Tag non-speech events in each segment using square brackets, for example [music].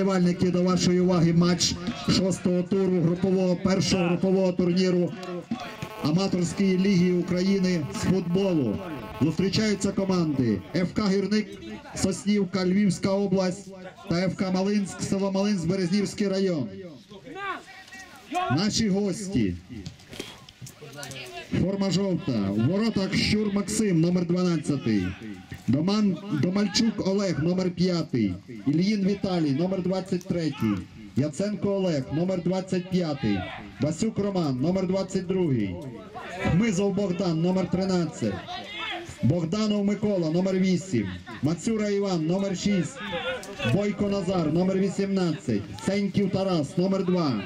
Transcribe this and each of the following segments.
вболівальники, до вашої уваги матч шостого туру групового першого групового турніру аматорської ліги України з футболу. Зустрічаються команди ФК Гірник, Соснівка, Львівська область та ФК Малинськ, село Малинськ, Березнівський район. Наші гості. Форма жовта. В воротах Щур Максим, номер 12. Доман, Домальчук Олег, номер 5. Ільїн Віталій, номер 23. Яценко Олег, номер 25. Васюк Роман, номер 22. Хмизов Богдан, номер 13. Богданов Микола, номер 8. Мацюра Іван, номер 6. Бойко Назар, номер 18. Сеньків Тарас, номер 2.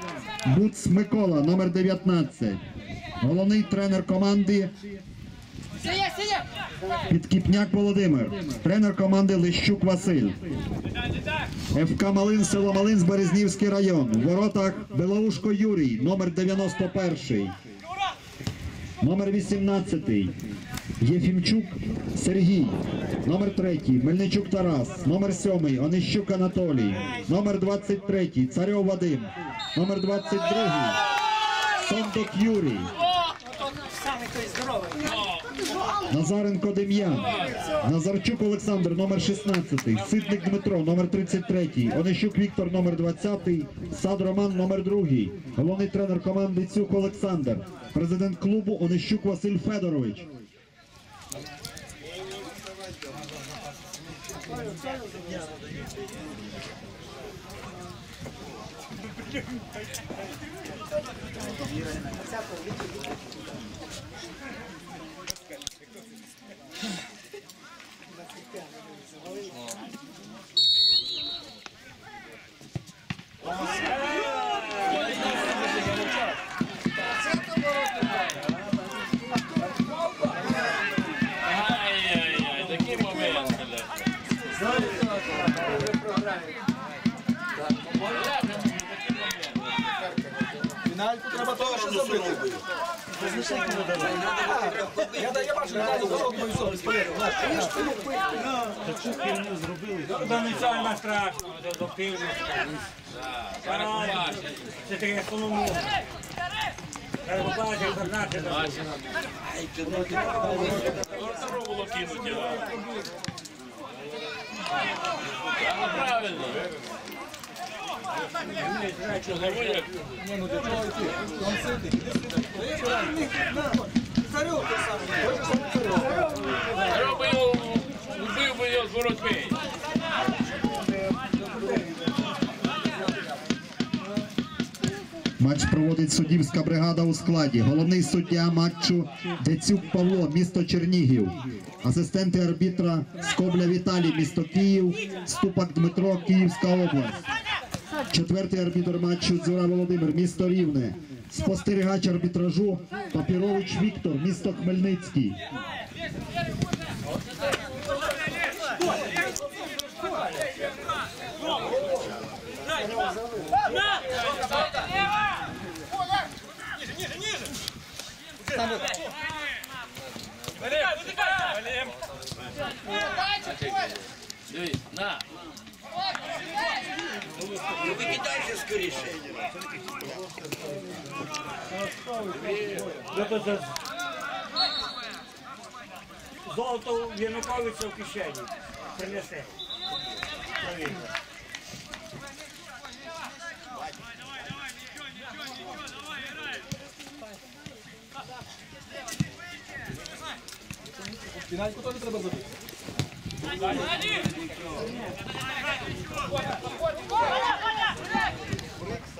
Буц Микола, номер 19. Головний тренер команди! Підкіпняк Володимир, тренер команди Лищук Василь. ФК Малин, село Малин, Березнівський район. В воротах Белоушко Юрій, номер 91. Номер 18. Єфімчук Сергій. Номер 3. Мельничук Тарас. Номер 7. Онищук Анатолій. Номер 23. Царьов Вадим. Номер 22. Сондок Юрій. Назаренко Дем'ян, Назарчук Олександр, номер 16, Ситник Дмитро, номер 33, Онищук Віктор, номер 20, Сад Роман, номер 2, головний тренер команди Цюх Олександр, президент клубу Онищук Василь Федорович. Gracias. Забити. Я даю вашу наду, ворот мою совість, повірте. До місця на страшно, до, до півдня. Це таке самому. Треба побачити, загнати. Здорово було кинути. А, правильно. Матч проводить суддівська бригада у складі. Головний суддя матчу Децюк Павло, місто Чернігів. Асистенти арбітра Скобля Віталій, місто Київ, Ступак Дмитро, Київська область. Четвертий арбітр матчу Дзюра Володимир, місто Рівне. Спостерігач арбітражу Папірович Віктор, місто Хмельницький. Дивись, на. Викидайся скоріше. золото Януковича в кишені. Принесе. Фінальку теж треба забити.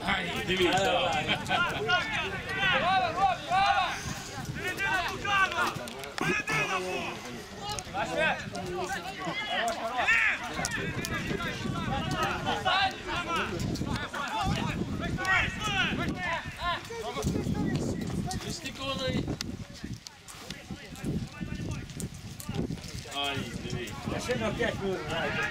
Ай, дивіться. Стіконий. Ай, дивіться. Я ще на 5 хвилин граєте.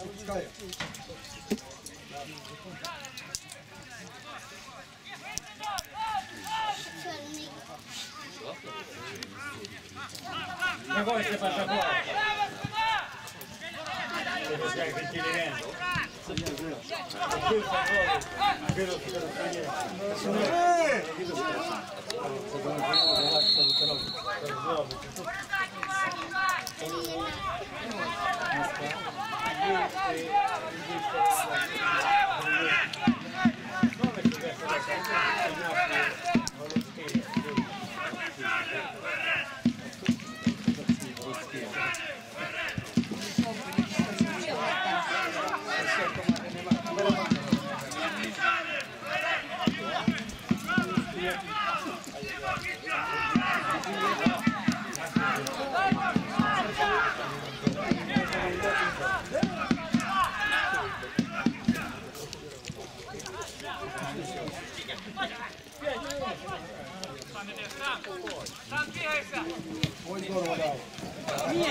Встигли. Не бойся, Пашаков. Ти ж як інтелігент. Thank you.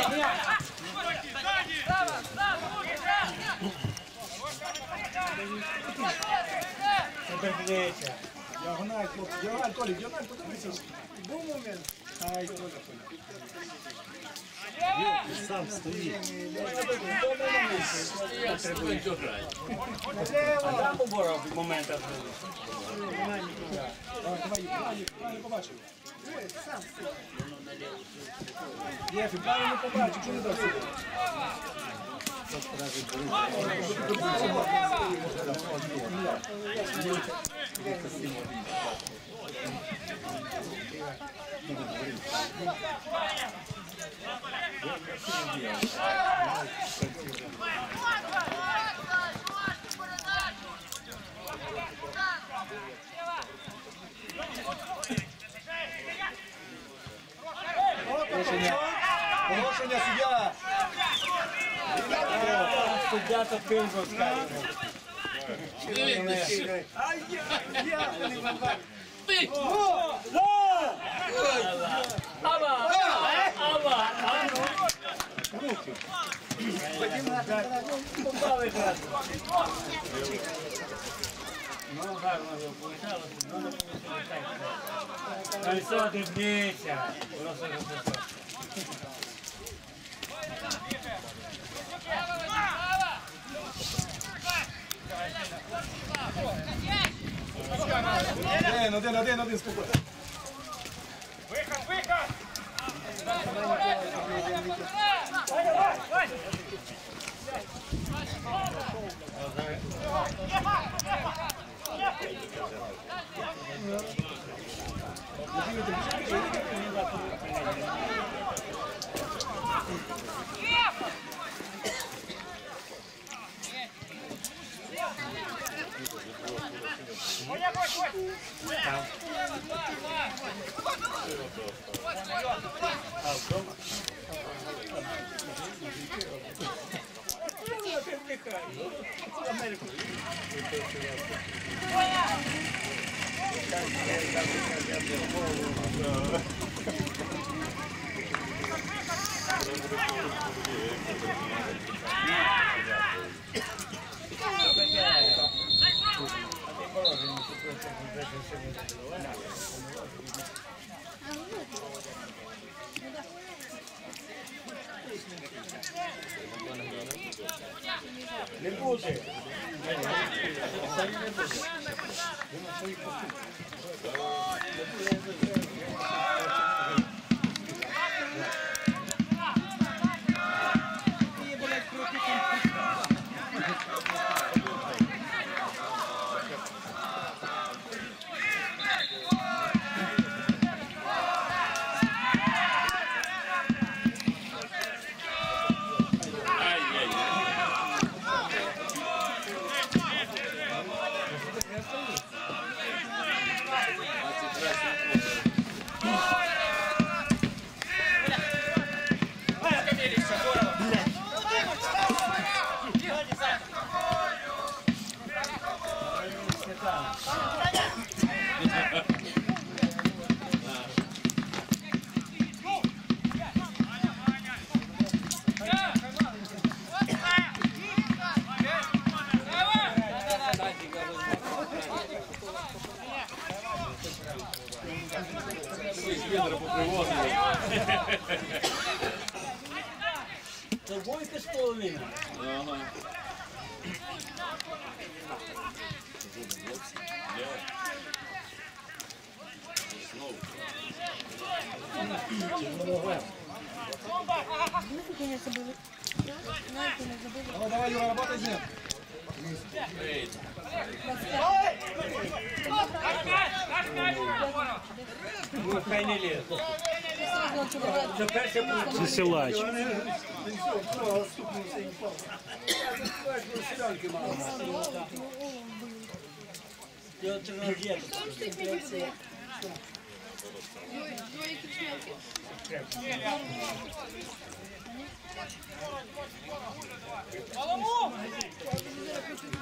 А вирок розстріляв. Тепер дивіться. Діагональ, діагональ, Толік, діагональ, подивися. Був момент. Ай, Толя. Я студенту граю. А там поборов моментах. Давай, давай, давай, правильно побачив. Єфі, правильно побачив, що не дав сюди. Порушення. Порушення, суддя. Суддя то пинго скаже. Бий! Попали гарно. Ну, гарно його получалося, ну не так. Та й все, дивніться. Просто записав. Один, один, один, один, спокійно. Це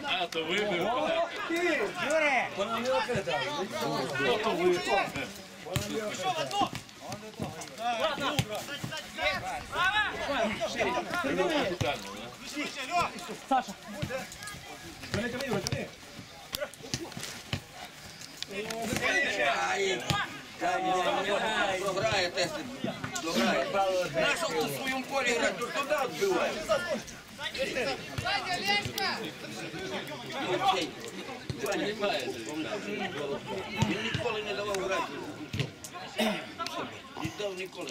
А, то вибив. Вона не окидала. Тяни, тяни, Юра, тяни. Програєте, дограєте. Нащо в своєму полі грати, то туди відбиває. Він ніколи не давав грати. Не дав ніколи.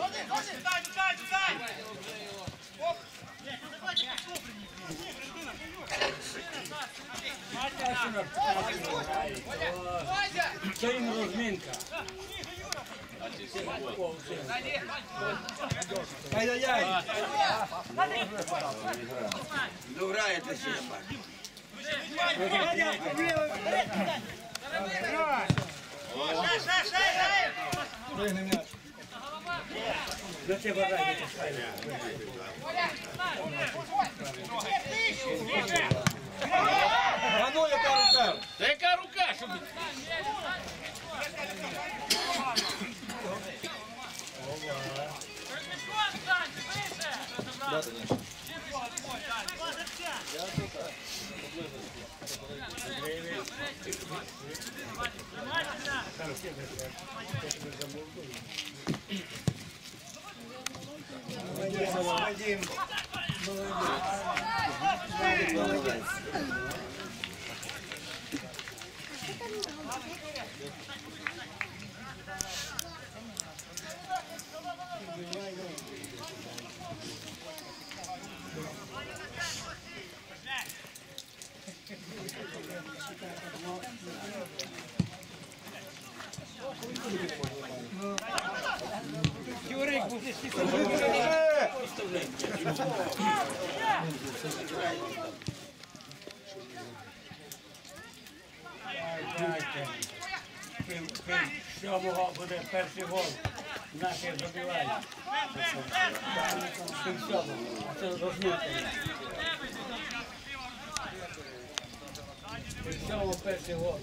Це їм розмінка. Ай-яй-яй. Дограєте ще. Пригни м'яч. На це бажання. А ну, яка рука? Та яка рука, щоб... Вадим. Сьомого буде перший гол. Наших забивають. Тим сьомого. А це розмінка. Тим сьомого перший гол.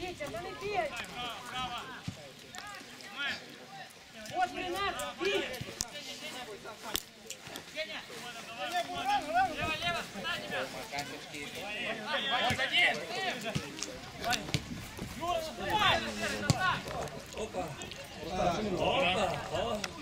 Вітя, ну не бій! От при нас, Вітя! Побити Галушка на Полтаві, Галушків, Полтав. Другим серйозно не зробиш,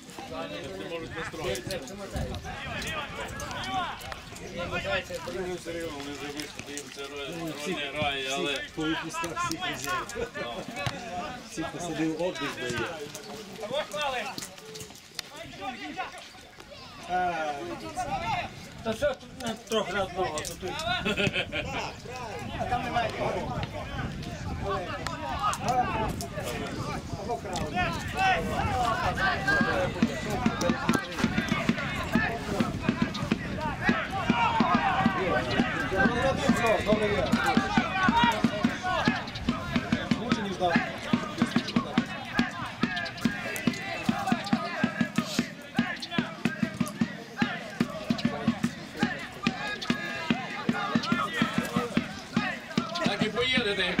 Всіх посадив отдих дає. Та що тут ну, трохи одного, то тут. Лучше не ждав. так і поїдете,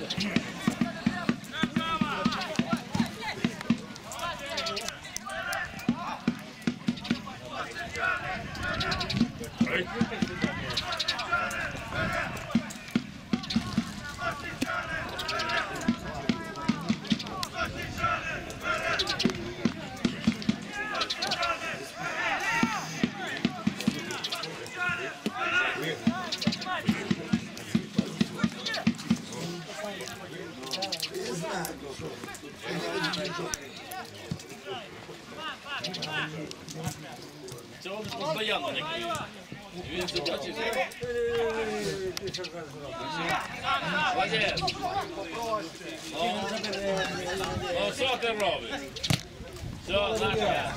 Цього не постійно не криє. Він задачі Молодець. Ну, що ти робиш? Все, Саша.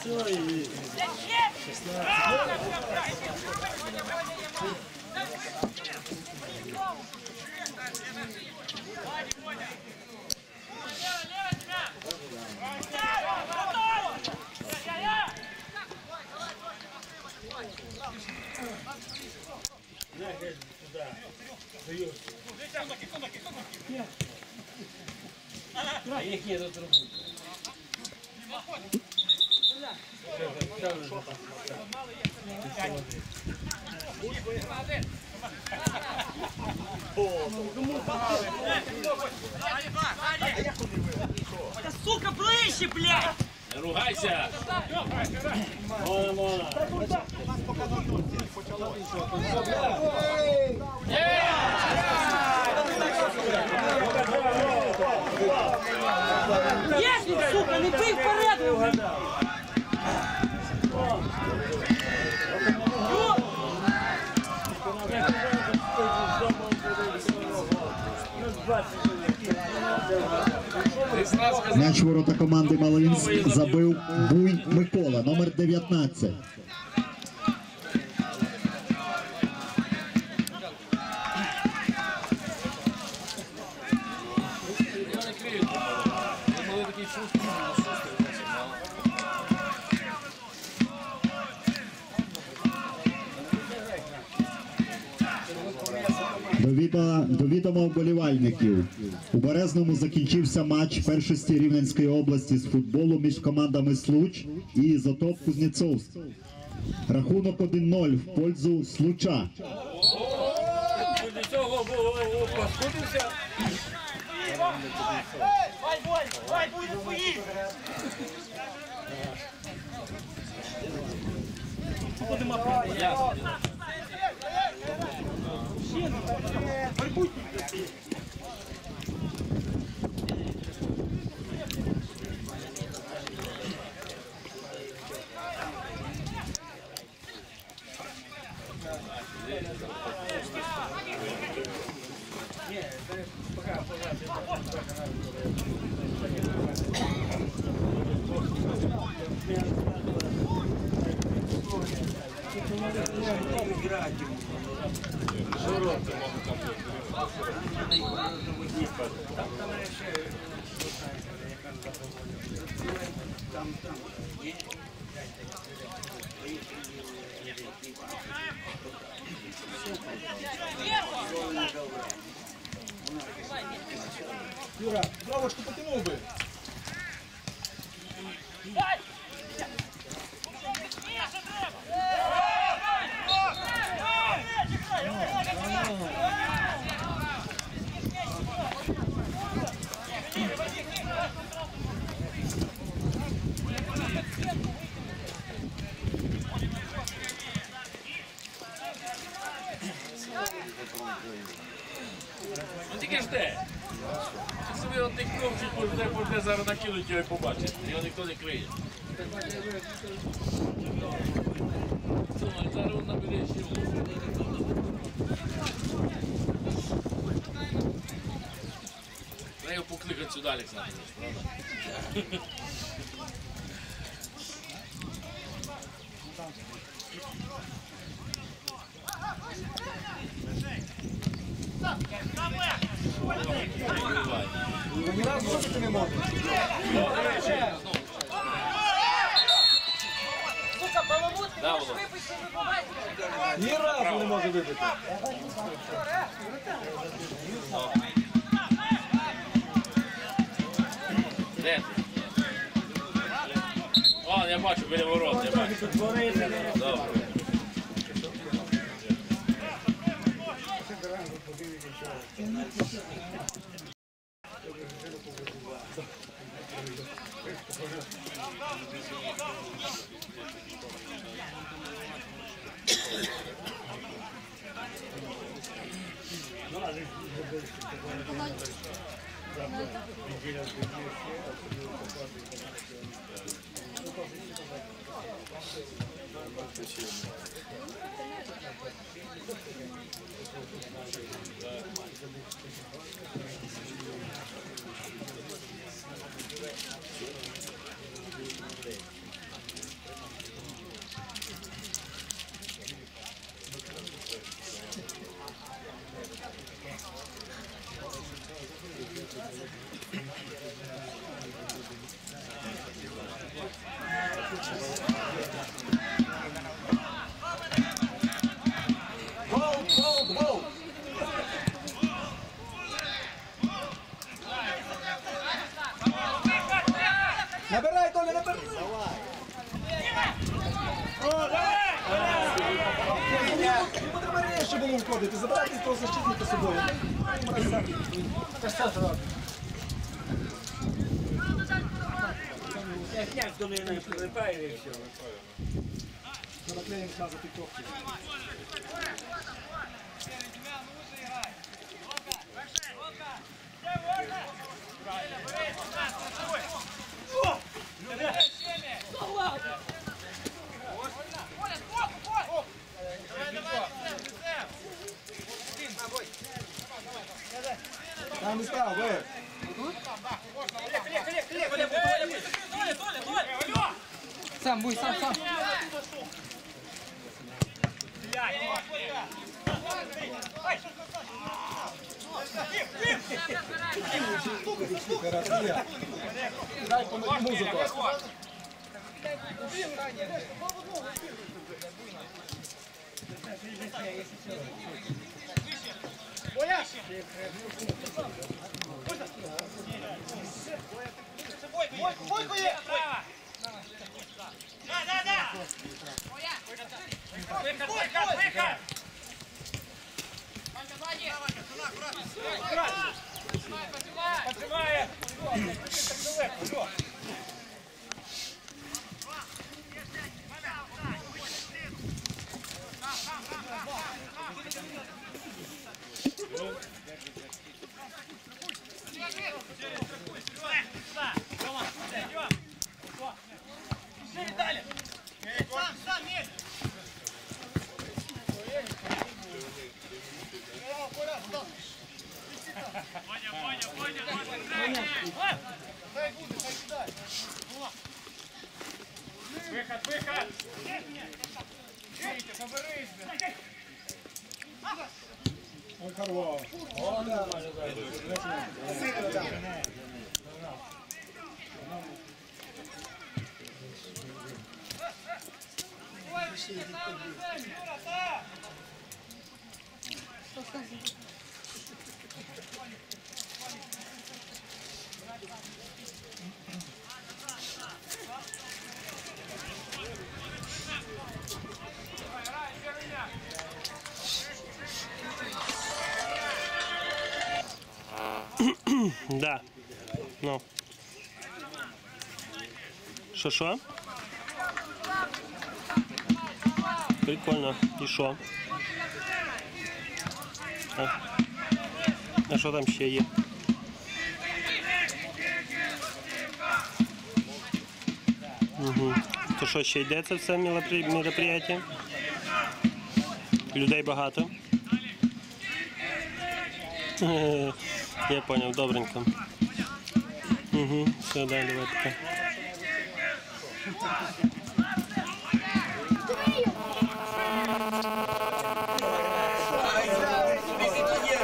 Все, и... 16. Їхні затрубують. Та сука, ближче, блядь! Не ругайся! Вона, вона! Нас поки на почало. М'яч ворота команди Малинськ забив Буй Микола, номер 19. Я не крию. Думали такий шустий, але шустий у нас мало. До відома, до відома вболівальників. У Березному закінчився матч першості Рівненської області з футболу між командами Случ і Ізотоп Кузнєцовськ. Рахунок 1-0 в пользу Случа. До Треба його покликати сюди, Олександр, правда? Ні разу зробити не можна. Сука, баламут, Да, можеш Володь. випити, не вибивати. Ні разу не може вибити. О, я бачу, біля ворот, я бачу. Добре. Гол, Thank you. Выход, выход, выход! Поджимает! Подрывай! Виход, виход! Вийте, поберись! Ой, Карло! О, нормально, дай. Сильно там. Ой, ви ще там, ви там, Юра, та! Що скажете? [clears throat] Да. Ну. Що? Прикольно. І що? А, а там ще є? То що ще йде це все мероприятие? Людей багато. [laughs] Я понял, добренько. Угу, все, да, давай пока.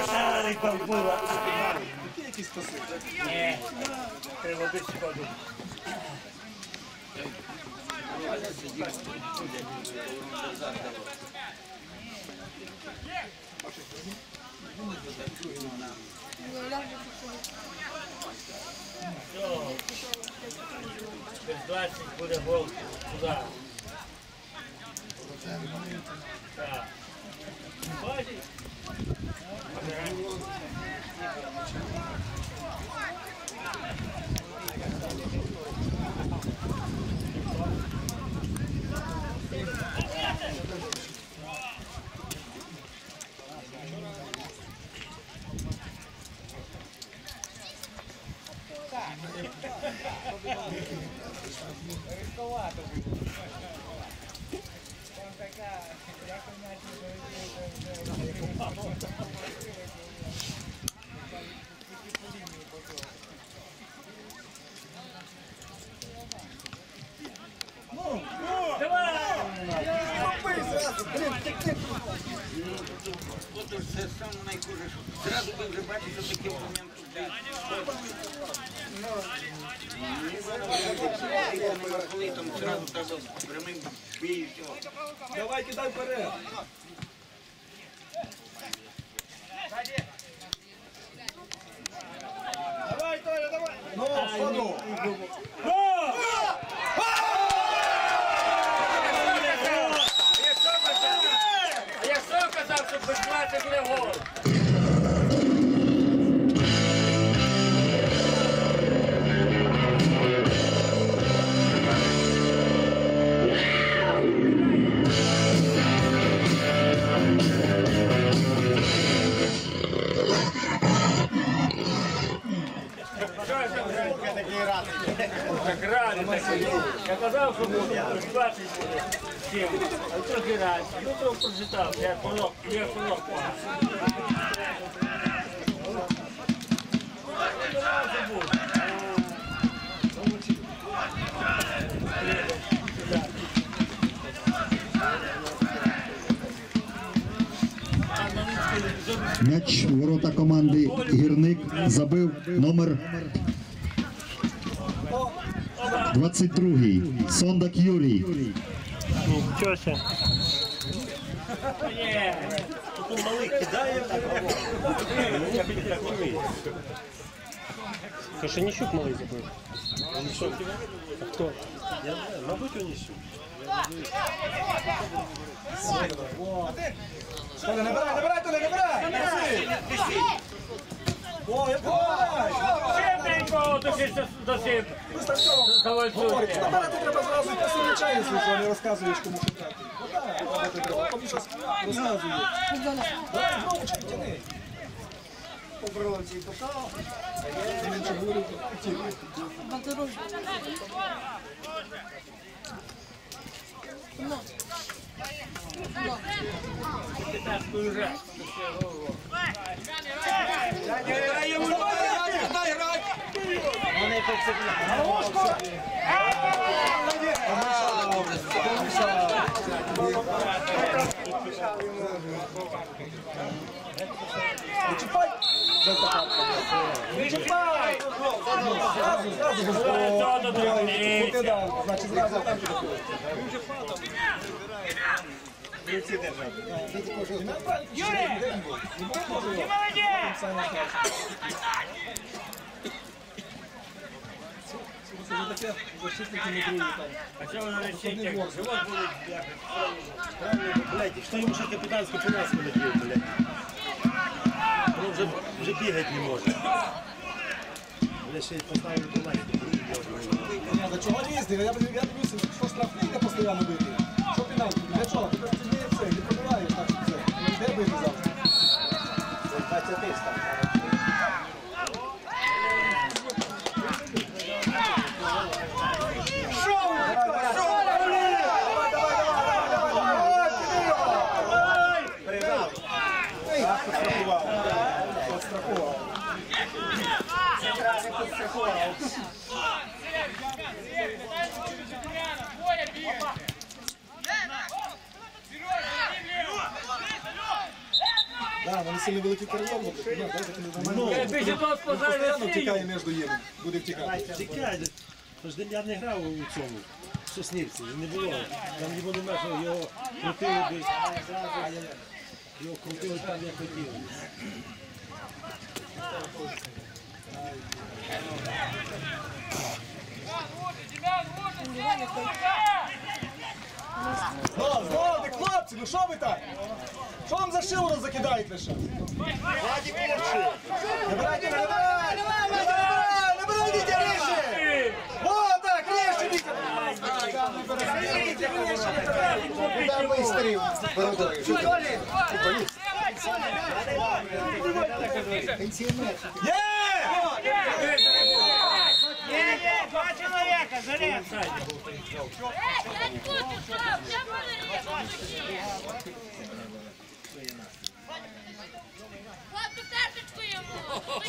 Старий бабула. Які якісь? Ні, треба без сходу. Без 20 буде гол туди. Так. Бачиш? От уж це саме найхуже, що зразу ви вже бачите, що такий момент тут. Нема коли там зразу треба 22 Сондак Юрій. Нічого. Ні. Тут малий кидає. Це ще Ніщук малий забив. А хто? Мабуть, Оніщук. Толя, набирай, набирай, Толя, набирай. Неси. О, я давай. Шибенько, досі до себе. Говорить, Завальцуйте. набирати треба зразу після якщо не розказуєш, кому шукати. Отак, набирати треба. Тобі щас розказує. Давай, знову ж підтяни. Побросі, пішов. Він же говорить, хотів. Дай йому грати, дай грати. Не чіпай. Не чіпай. Зразу, зразу. Хто тут Ти робиться? дав, значить зразу там ти такий. Юрій! Ти молодець! Це не таке защитники не другі. А що воно речить, як живот болить, Блядь, що йому ще капітанську пов'язку не пів, блядь. Він вже, вже бігати не може. Блядь, ще й поставили. Ні, до чого? Я б я дивлюся, що штрафний не постійно бити. Що пенальті? Для чого? Ти просто не це, не пробиваєш так що це. Де бити завжди? Це 20 став. Да, вони сильно великий коридор. Ну, Постійно втікає між ними. Буде втікати. Чекай, тож я не грав у цьому. Соснівці, не було. Там не було межу, його крутили би. Його крутили там, як хотіли. Знову, знову, ти хлопці, ну що ви так? Що вам за шиворот закидаєте ще? Владі Курчі! Набирайте, набирайте! Набирайте, набирайте ріші! О, так, ріші, Віктор! Куди майстрів? Є! Два чоловіка, залез. Хлопці, карточку йому!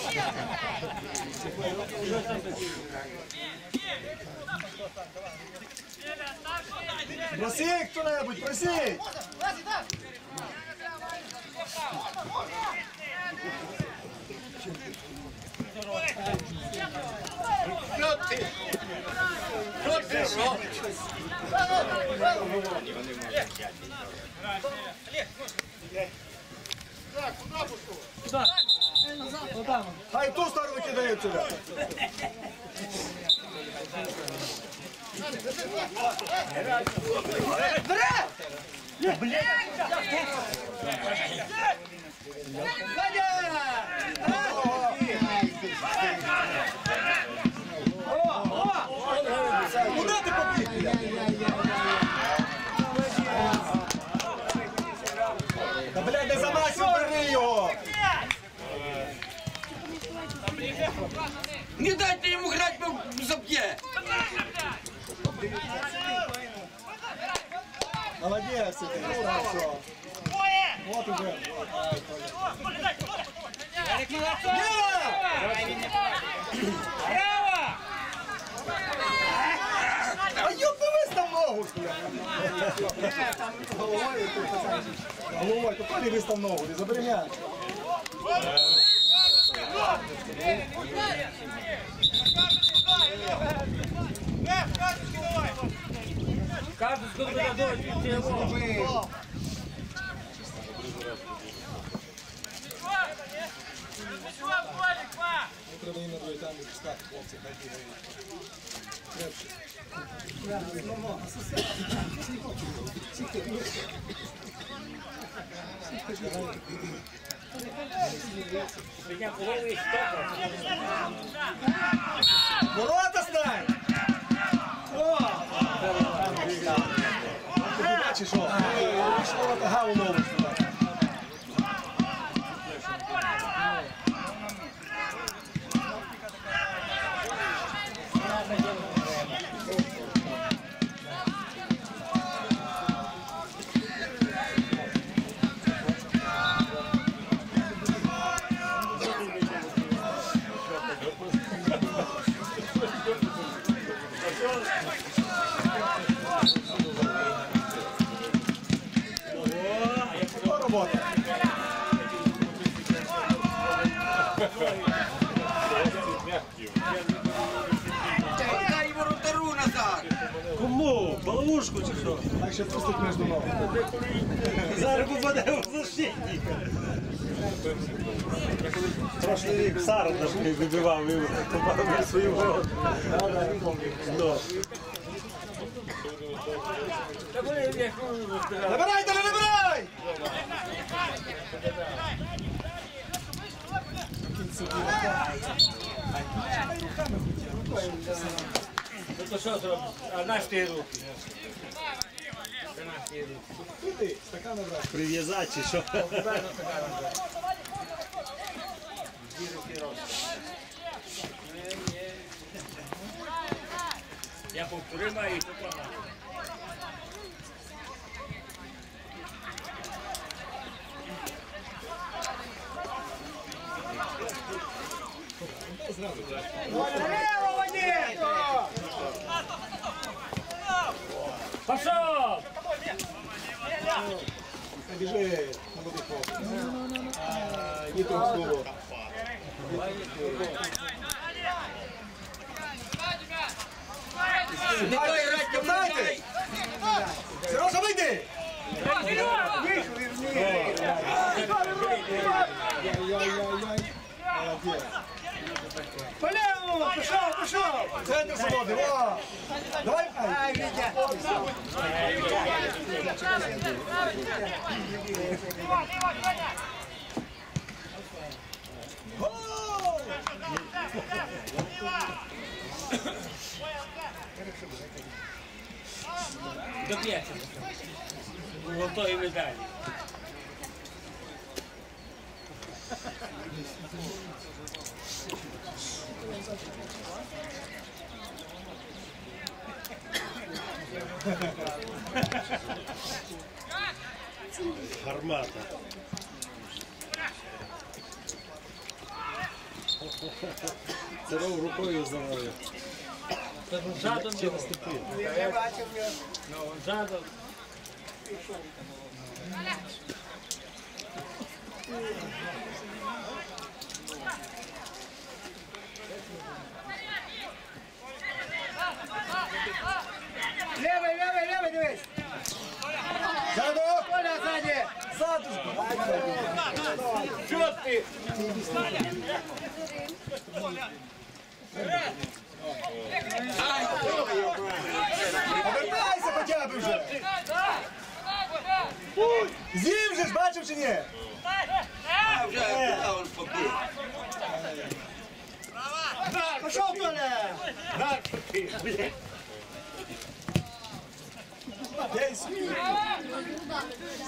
Що ти? Що ти робиш? Так, куди пішло? Куди? Назад. Хай ту сторону кидають сюди. Бля! Бля! Бля! Бля! Не дайте йому грати, бо заб'є. Молодец, это Вот уже. Ярик, молодцом! Браво! А ёпы вы с ногу! Головою, то коли вистав ногу, ти забери м'яч. Кажуть, що буде дадуть від цього. Не треба їм на другий тайм відпускати, хлопці, хай бігають. Ворота стань! О! Ти бачиш? Що ворота гаву нову що? Так пустить між ног. Зараз попаде в защитника. Прошлий рік Сара наш вибивав і попав на свою вороту. Ну. Та вони як ну, розбирали. Набирай, Толя, набирай! Ну то що зробиш? А наш ти руки. Прив'язати чи що? Я повторимаю і то погано. Пошов! Біжи, молодий хлопець. А, Ні того слово. Давай, Радька, Дайте! Сережа, Полево! Пішов, пішов! Центр свободи, о! Давай! Ай, Гол! Медалі. Гармата. Це ров рукою завалив. Задом його. Ну, задом. Що ти? Повертайся хоча б вже! З'їв же ж, бачив чи ні? Вже куди він побіг. Десь!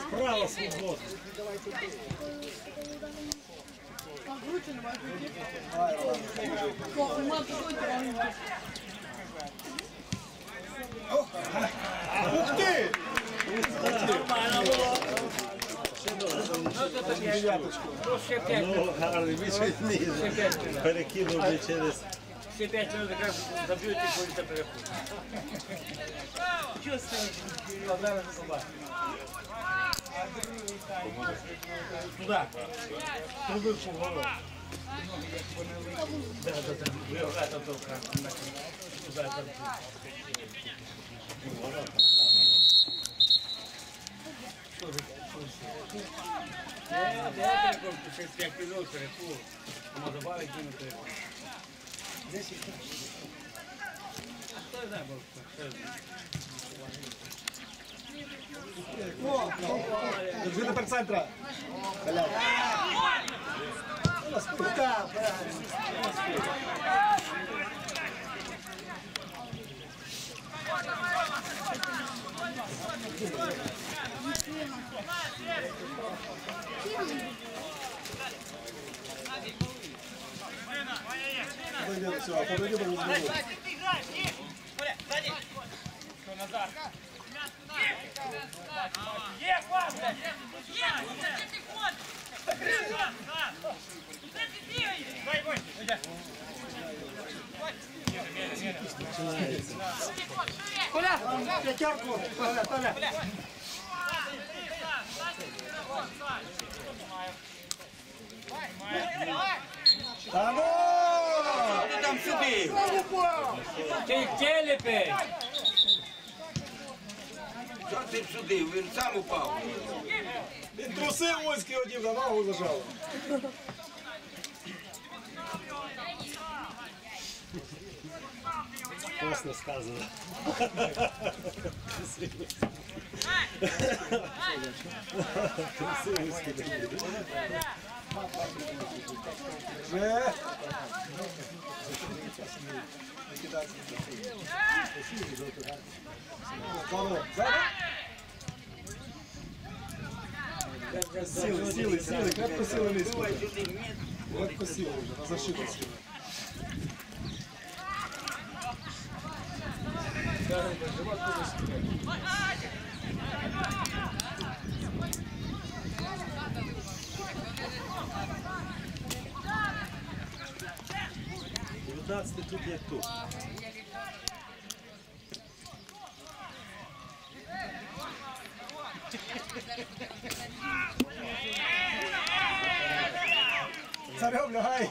Право свобода. Ух ти! Нормально було. Ну, гарний, більше ні. Ще п'ять минут. Перекинув через. Ще п'ять минут якраз заб'ють і поліця переходить. Що це? Одразу побачимо. Туди. Трубив по голову. Да, да, да. Виявляє там того красного. Туди, там. Що ви? Я, я перекоп, ще 5 минут перекур. Тому добавить кинути. А хто знає, бо що це? Держи тепер центра. Халява. Рука, Подойди до всього, подойди до вузлу. П'ятерку. Толя, Толя. Та ну! Ти там сюди. Ти телепень! трусив сюди, він сам упав. Він труси вузькі одів, на ногу зажав. Класно сказано. Вже. Сіли, сіли, сіли, крепко сіли низько. Крепко сіли вже, на защиту сіли. Дев'ятнадцятий тут як тут. Царем лягай.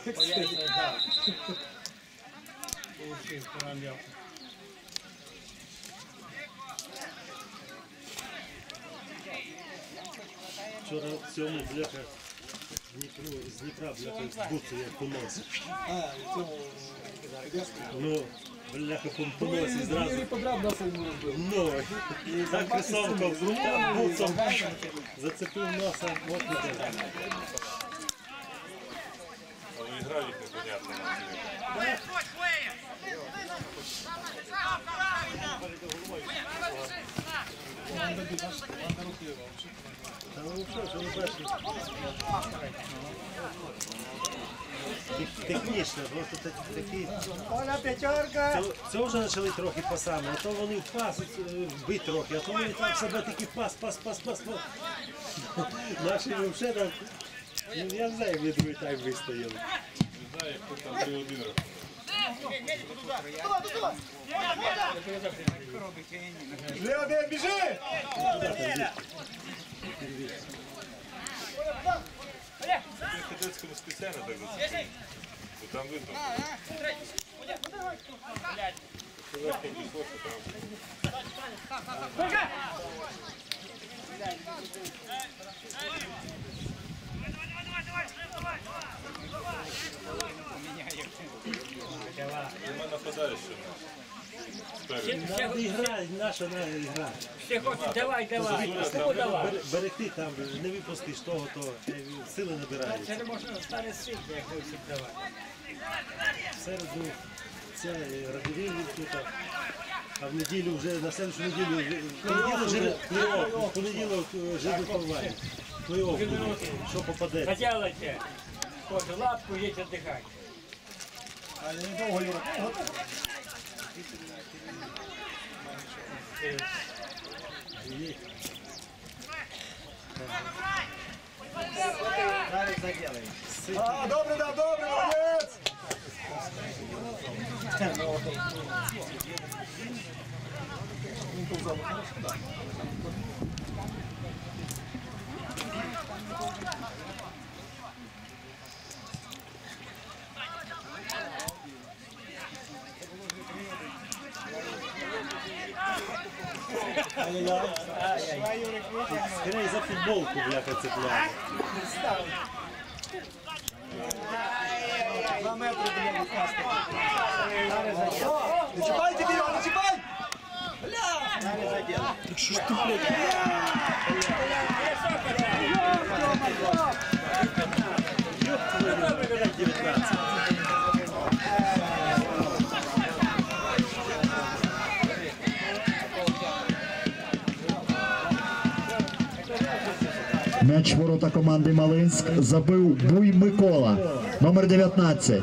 Вчора в цьому бляха Дніпру, з Дніпра бляха з буцу як поносить. А, в. Ну, бляха по поносить Дві зразу. подряд носа йому розбив. Ну, і за кросовком, там буцом зацепив носа, от не те. Але ігра їх непонятна. Та ну що, що ви бачите? Технічно, просто такі. Оля, п'ятерка. Це, вже почали трохи пасами, а то вони в пас е, вбить трохи, а то вони там себе такі пас, пас, пас, пас, пас. [laughs] Наші взагалі там, ну я не знаю, вони другий тайм вистояли. Не знаю, хто там 3-1 рахує. Вже один, біжи! Кадетському спеціально так зацепили. Бо там видно. Нема нападаючого. Спереду. Надо грати, наша надо грати. Все хочуть, давай, давай. Кому давай? Берегти там, не випустиш того, того, хай сили набирають. Це не можна стане світ, як ви всі давай. Середу це радивілі тут, а в неділю вже на следующу неділю, в понеділок вже плей-офф, в понеділок е, вже виховання. Плей-офф буде, що попаде. Хотілося. Кожу лапку, їдь віддихати. А я недовго Юра. Готово. А, добре, да, добре, молодець! Скорее за футболку, бляха, цепляє. Два метри до нього каска. Не чіпайте його, не чіпай! М'яч ворота команди Малинськ забив Буй Микола, номер 19.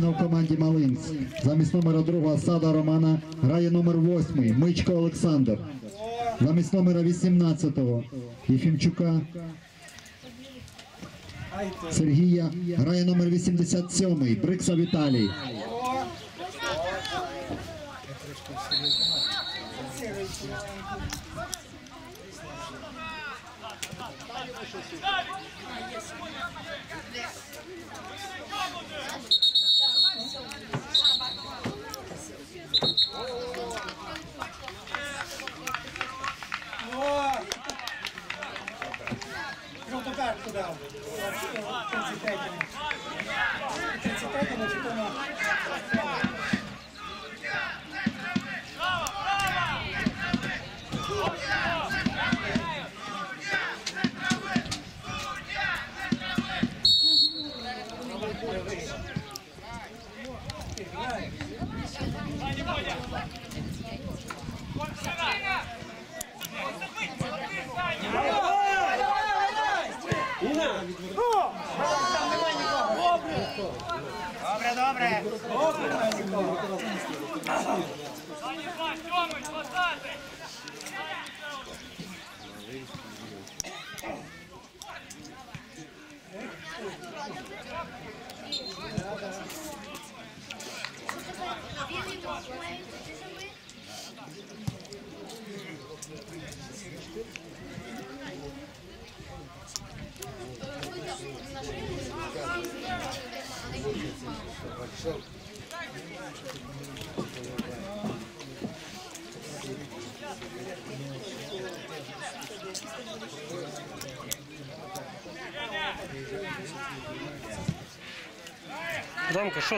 Заміна в команді Малинц. Замість номера другого Сада Романа грає номер 8 Мичко Олександр. Замість номера 18 Єфімчука Сергія грає номер 87 Брикса Віталій. О! Жовту картку дав. В 33-му. В 33-му чи тому? Ромка, що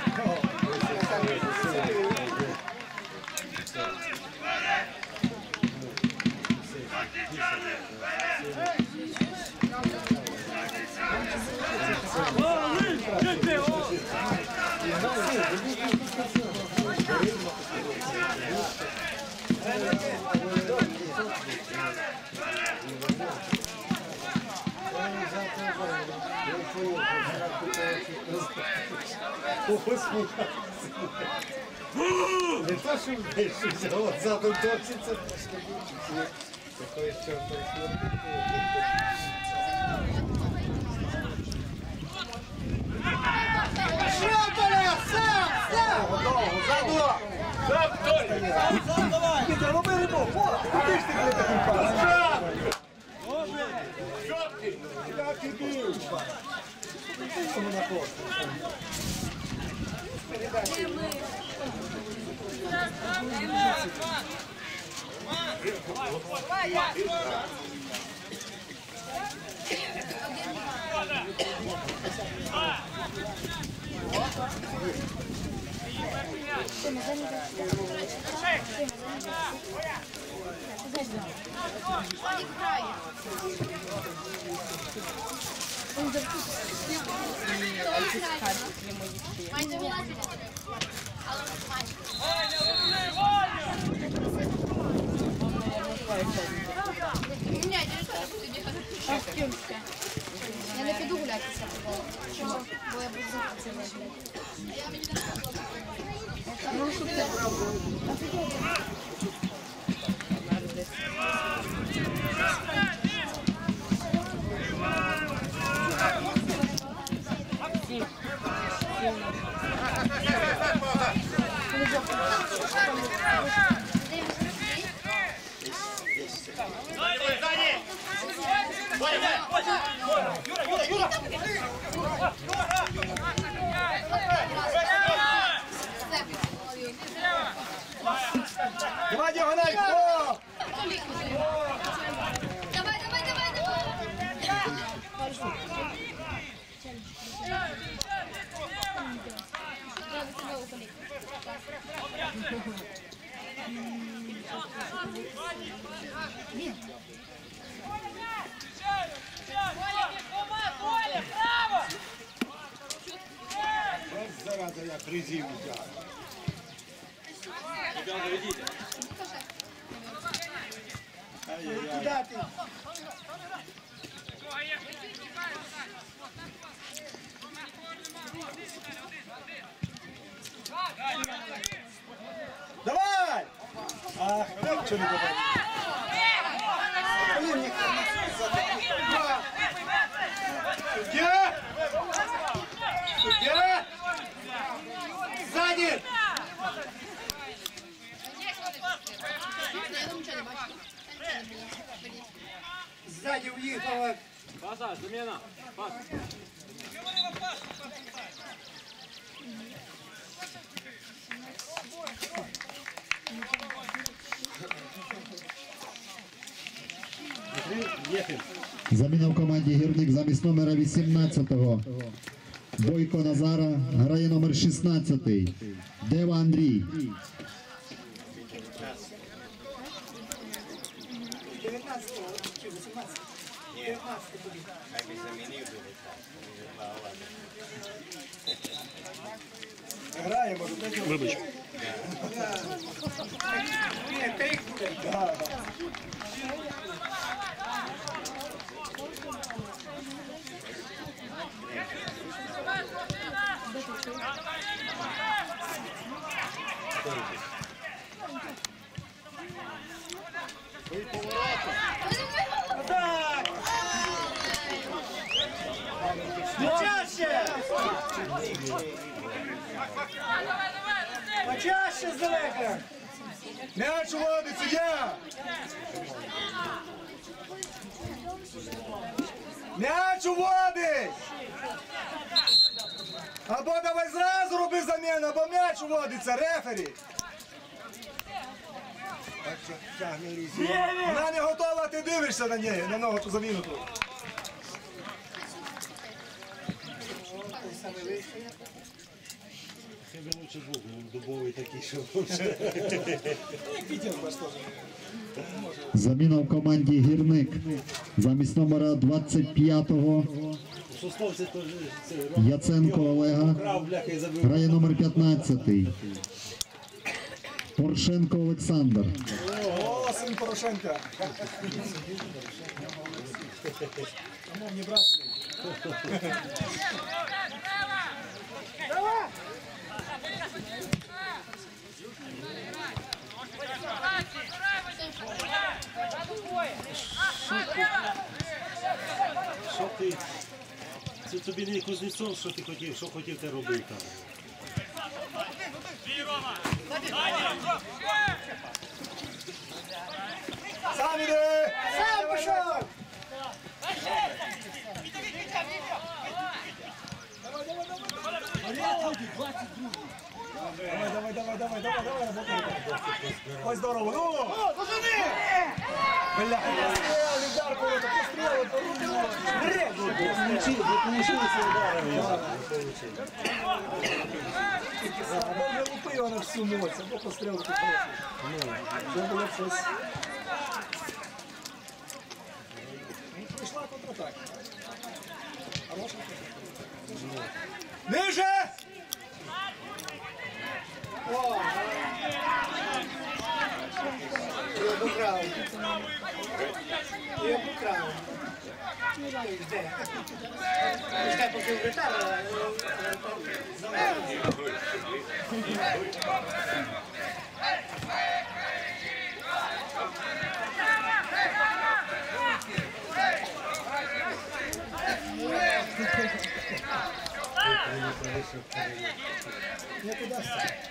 посміхався. Не то, що вишився, от задом точиться, просто вишився. Такої ще Шльопаля! Сам! Сам! Готово! Задула! Сам, Толі! Сам, сам, давай! Пітер, роби рибу! О, куди ж ти мене такий пас? Сам! Добре! Що ти? Куди ти бів? Ти на кошти. Вони грають. Я не піду гуляти гулятися. Чому? Бо я буду захопити. Ну, що ти? Давай діагональ! О! Давай, давай, давай, давай. Треба себе уколіти. Зараза, я призів взяв. Куда ти? Давай! Ах, що не давай. Блін, ніхто не Два. Суддя! Суддя! Ззаді! Я там нічого не бачу. Заміна в команді гірник замість номера 18-го. Бойко Назара грає номер 16. Дева Андрій. 19 чи 18? 19 тобі. Граємо, Вибач. Thank you. Почаще здалека! М'яч водиться, я! М'яч уводить! Або давай зразу роби заміну, або м'яч уводиться, рефері! Вона не готова, ти дивишся на неї, на ногу заміну ту. Хай лучше був, ну, дубовий такий, що теж. Заміна в команді гірник замість номера 25-го. Сословці теж це Яценко Олега грає номер 15. Порошенко Олександр. О, син Порошенка. Шановні братці. Що тобі не кузнецов, що ти хотів, що хотів ти робив там. Сам іде! Сам пішов! Давай, давай, давай! 22 давай, давай, давай, работай. Ой, здорово. Ну, о, дожини! Бля, постріл, удар кого-то, постріл, Не получилось ударами. Або вже лупи його на всю моць, або постріл такий хороший. Це було щось. Ну, Пішла контратака. Хороша контратака. Ниже! О! Я обікрав. Я обікрав. Пускай поки вратар, не туди став. Справа! Та ну, ей!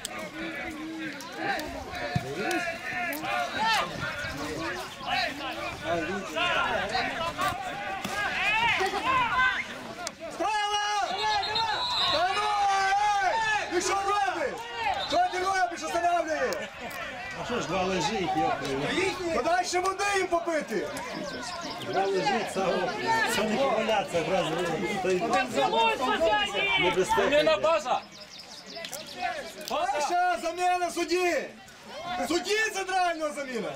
Ти що робиш? Що ти робиш? Останавлюєш? А що ж два лежить. Подай води їм попити. Два лежить, це це не помиляться, раз Замена база! Перша заміна судді. Судді центрального заміна.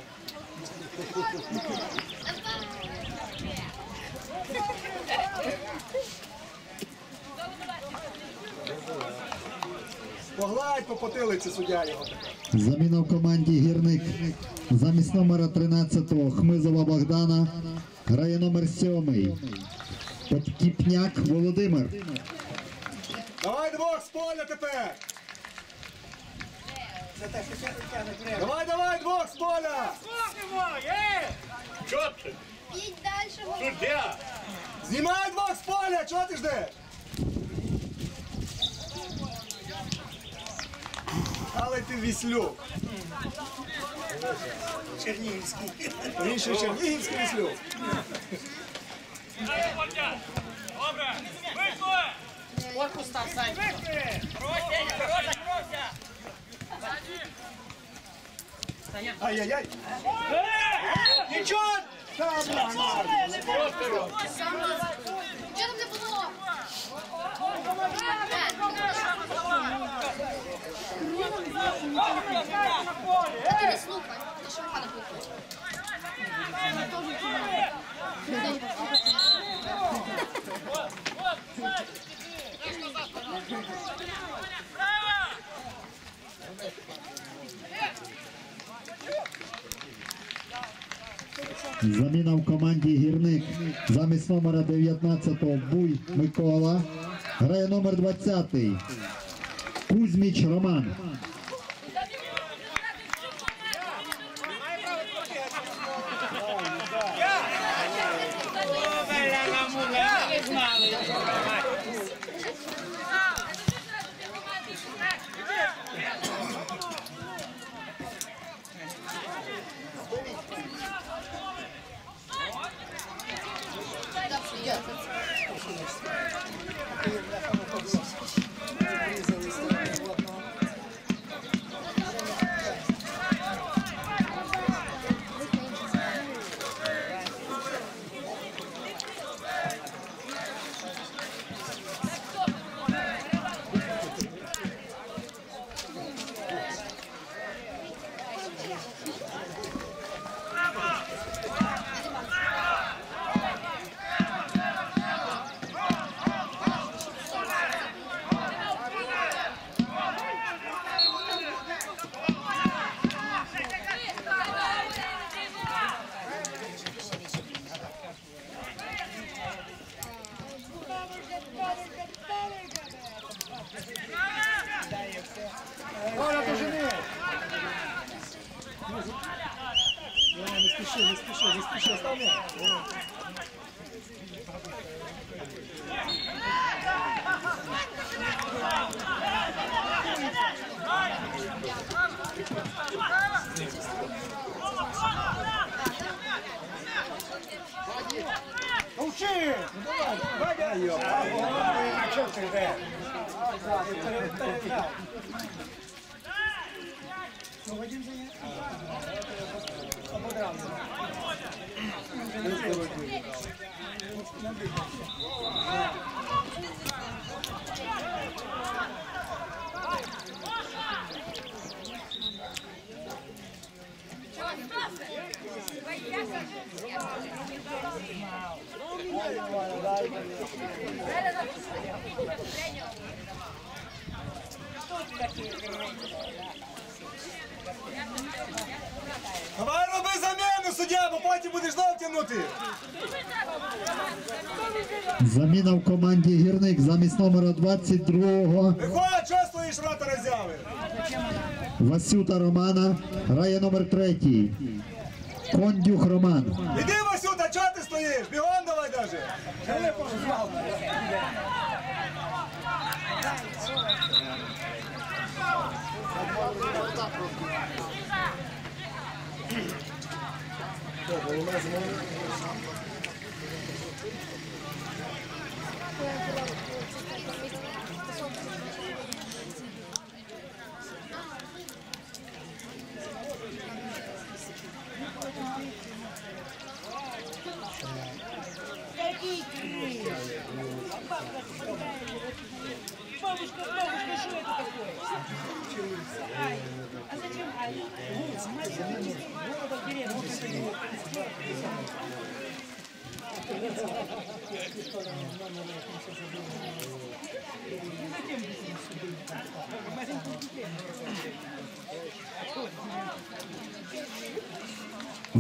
Погладь по потилиці суддя його. Заміна в команді гірник. Замість номера 13-го Хмизова Богдана грає номер 7 Подкіпняк Володимир. Давай двох з поля тепер. Давай, давай, двох з поля. Що ти? Їдь далі, Суддя! Знімай двох з поля, чого ти ждеш? Але ти віслюк. Чернігівський. Ще чернігівський віслюк. Корпус став, Сань. Ай-яй-яй. Нічого! Та, бля, на. Чого там не було? Ти не слухай, ти що пана слухай. Заміна в команді гірник. Замість номера 19-го Буй Микола. Грає номер 20-й. Кузьміч Роман. 22-го Виходь, що стоїш, рота розяви? Васюта Романа грає номер 3. Кондюх Роман. Іди, Васюта, чого ти стоїш? Бігом давай даже бабушка, что это такое? Ай, а зачем Ай? Мать, вот в деревне.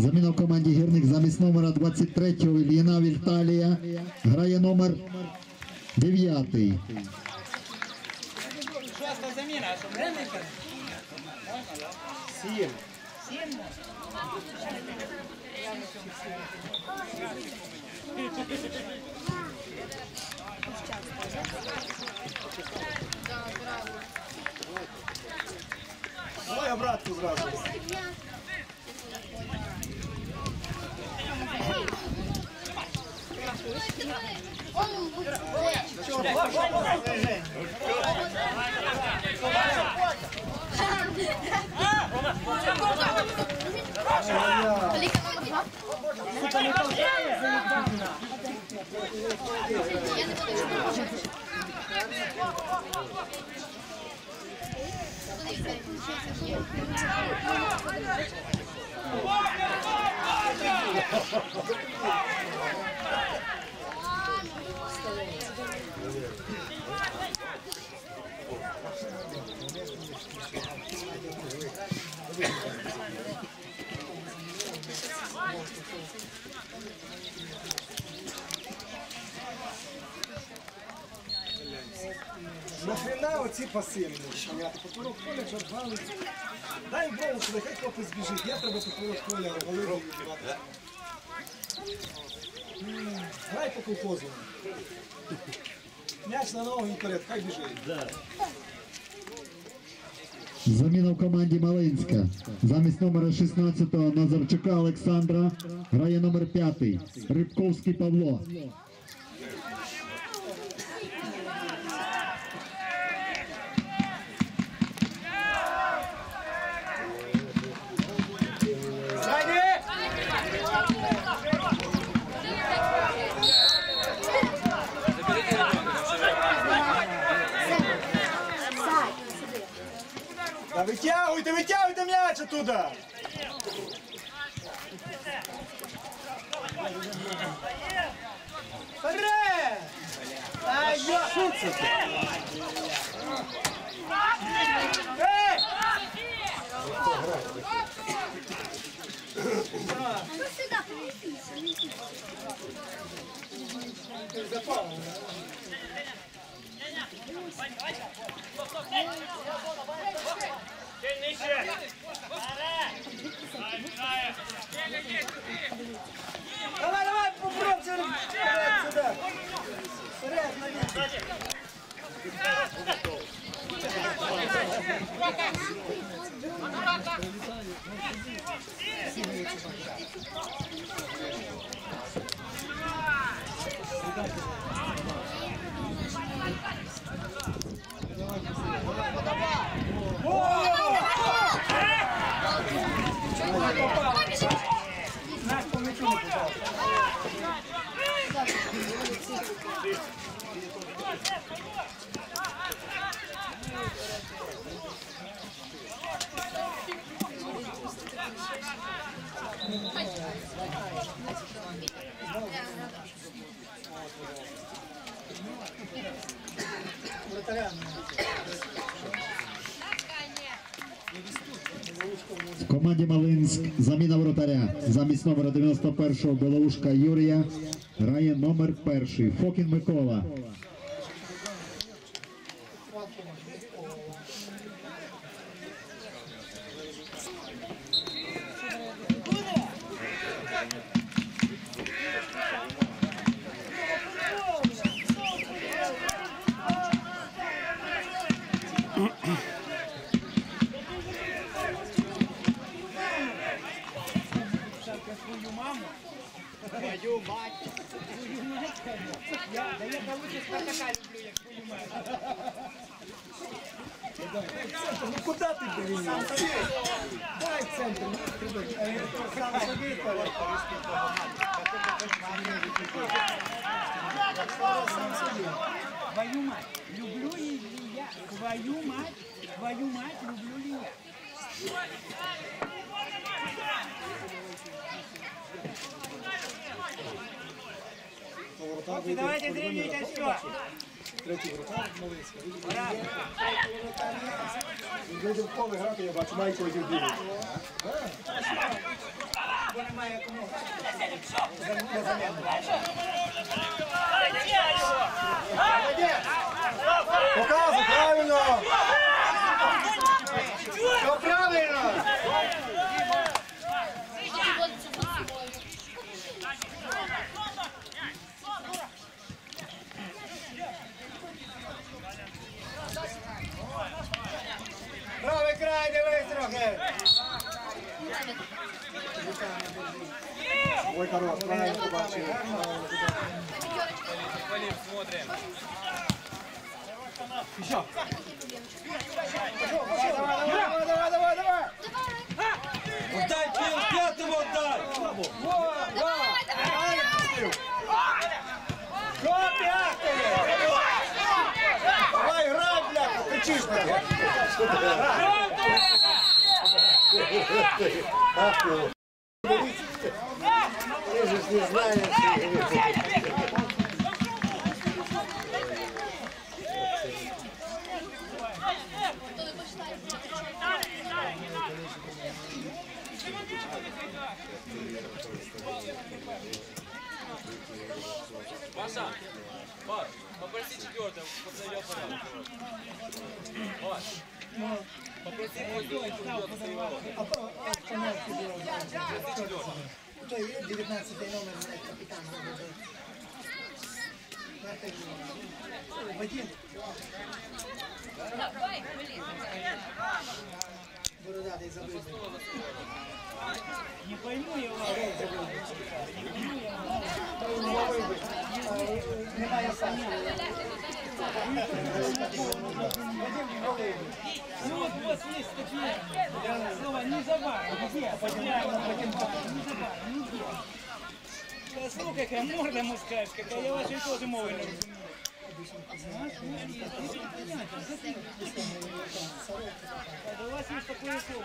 Заміна в команді гірник замість номера 23-го Ільїна Віталія грає номер 9. Шоста замена, а что, времени Сім. Давай хлопець біжить. Я тебе поперек поля голови відбивати. Грай по колхозу. М'яч на ногу і вперед, хай біжить. Заміна в команді Малинська. Замість номера 16-го Назарчука Олександра грає номер 5. Рибковський Павло. Та витягуйте, витягуйте м'яч оттуда! Вперед! Ай, я... Що це ти? Ей! Давай, давай, попробуй вперед сюда. Вперед, на місці. попав. Наш по м'ячу не попав. Вратаря. Команді Малинськ заміна воротаря. Замість номера 91-го Белоушка Юрія грає номер перший Фокін Микола. Кричиш бляха. Паша, Паш, попроси четвертого, позовет порядок. Паш, попроси пойдет, пойдет, стояло. То є 19 номер капітана. Вадим. Давай, блин. Бородатий забив. Не пойму я вас. Немає сані. Ну вот, вот есть такие слова не забавно. Где? Не забавно. Ну где? Да слухай, какая морда мужская, какая я вашей тоже мовы не разумею. Да у вас есть такое слово.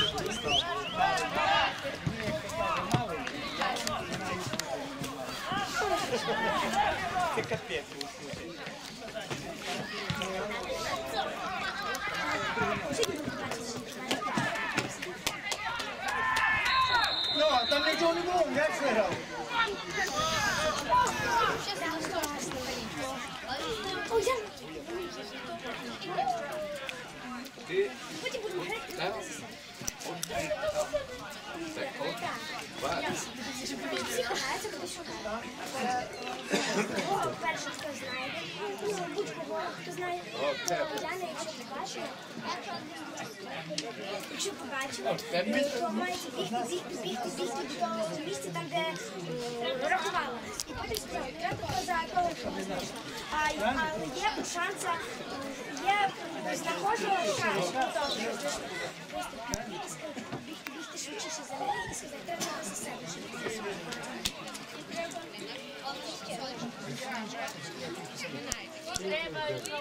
Пирамида. Той же 19 Да, да, да. Це капець. Ну, там нічого не було, як Перше, хто знає, ну, будь-кого, хто знає, Яна, якщо побачила, якщо побачила, то маєте бігти, бігти, бігти, бігти до того місця, там, де е. І потім сказала, треба за ви знайшла. Але є шанс, є знаходжу шанс. Бігти швидше за неї і сказати, треба за себе. Треба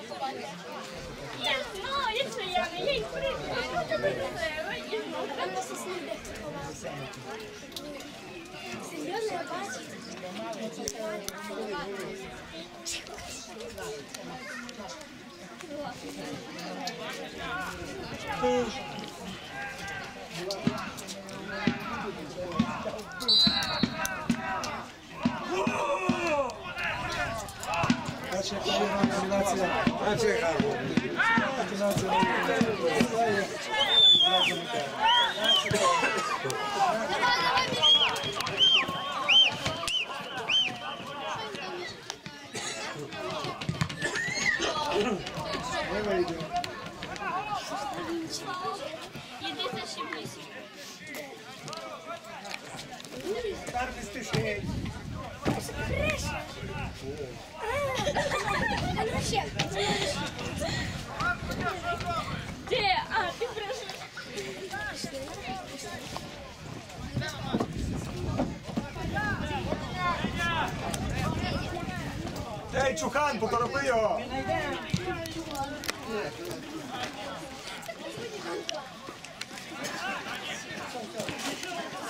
ховати. Ну, якщо я не треба. Треба. Серйозно, я бачу. Як є номінація. Номінація виступає, відразу вмикає. Ми вийдемо. Іди за щеплюся. Тепер не спіши. Криша. А ну ще. Де? А, ти брешеш. Ей, Чухан, поторопи його.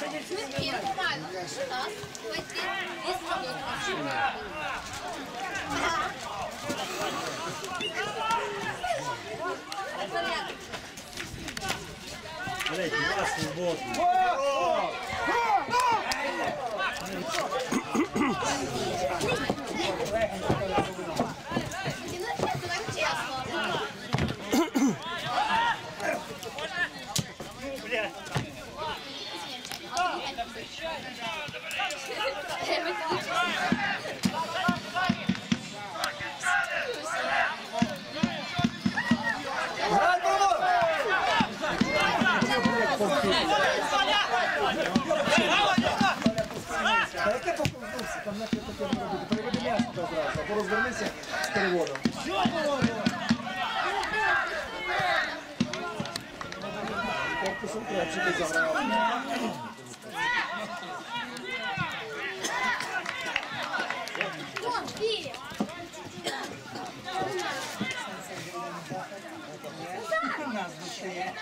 Третій, вас свободно. Грай, Хлопчики заграли. Назначение.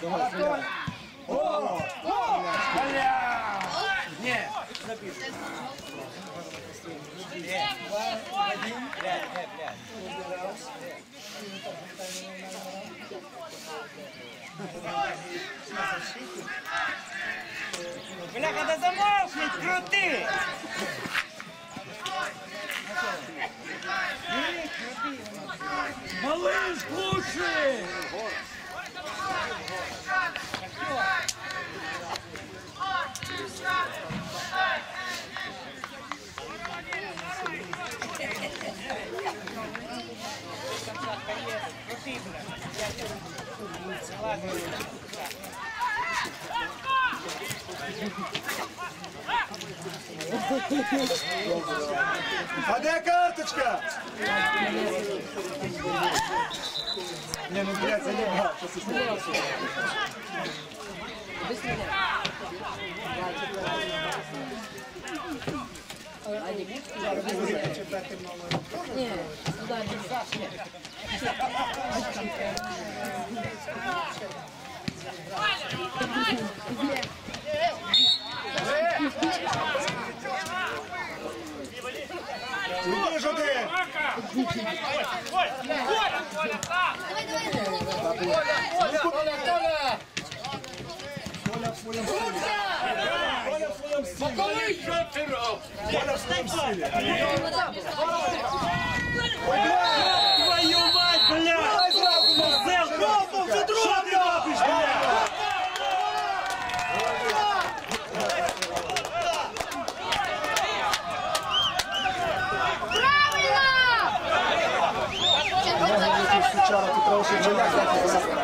Давай, О! О! Бля! Нет, запишем. Бля, бля, бля. Бля, когда замолкнет, крути! Малыш, лучше! А де карточка? Не, ну блядь, заебал, что ты снимаешься. Иди же ты! Давай, давай, давай. Коля в своєму стилі. Коля в своєму стилі. Коли що ти робиш? Коля в своєму стилі. Твою мать, бля! Дай зразу на Зел, вже друга ти робиш, бля! Сучара, ти трошки джеляк захистив.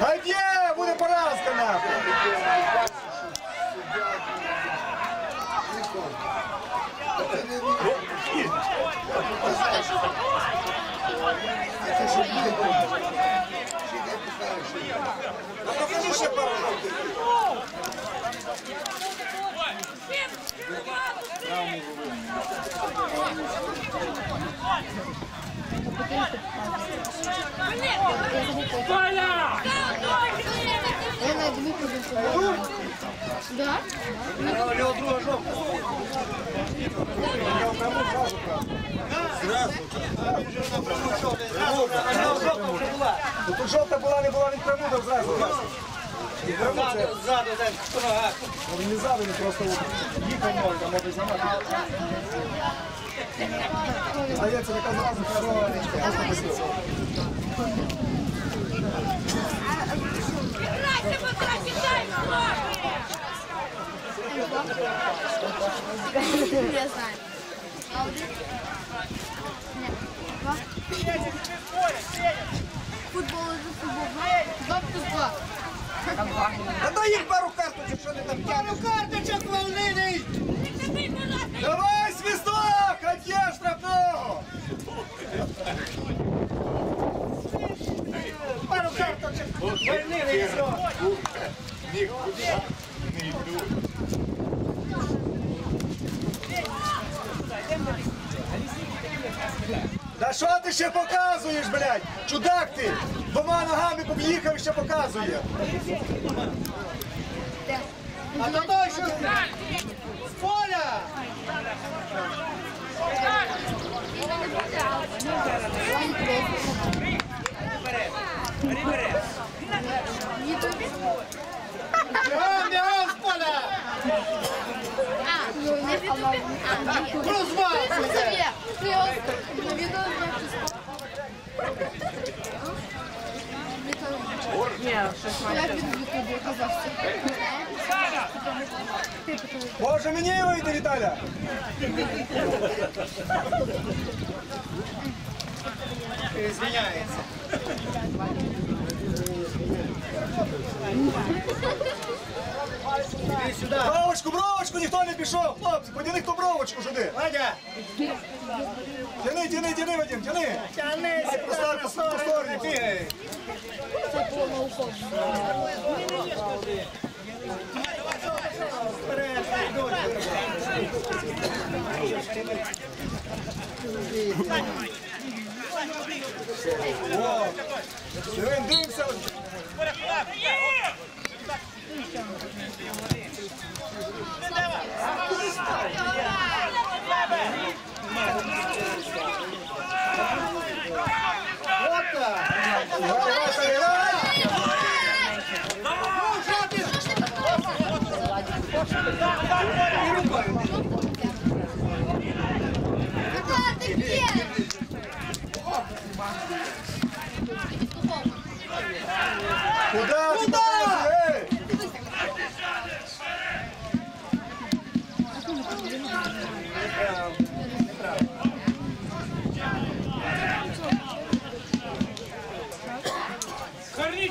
Гайде, буде поразка нахуй. Покажи ще пару жовтих. Я на это выпрыгну. Да? Лево друга жовта. Я прямо зразу прав. Ну, Тут жовта була, не була, він пряму дав зразу. І пряму це. Ззаду, так, хто нога. Ну, Він не ззаду, він просто їхав може, там може знімати. Здається, така зразу просто. Я знаю. А это? Нет. Два. Футбол это футбол. Два. Плюс два. А дай їм пару карточок, що ти там тянеш. Пару карточок волнений! Давай, свисток! Одє штрафного! Пару карточок. Волнений, і все. Нікуди не йдуть. Да що ти ще показуєш, блядь? Чудак ти! Двома ногами об'їхав і ще показує. А то той, що з поля! Бігом, бігом з поля! А, ну не видно. Розвал! Це на відео я в Ютубі оказався. Може мені вийти, Віталя? Звиняється. Іди сюди. Бровочку, бровочку, ніхто не пішов. Хлопці, поділи хто бровочку сюди. Вадя, Тяни, тяни, тяни, Вадим, тяни. тягнися, Постав, постав, повторник. бігай. Вперед, йдуть. Диви, дивимося. Куда